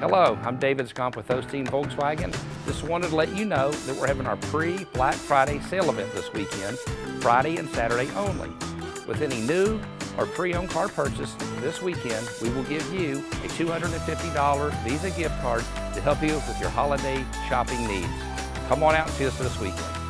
Hello, I'm David Schomp with O'Steen Volkswagen. Just wanted to let you know that we're having our pre-Black Friday sale event this weekend, Friday and Saturday only. With any new or pre-owned car purchase this weekend, we will give you a $250 Visa gift card to help you with your holiday shopping needs. Come on out and see us this weekend.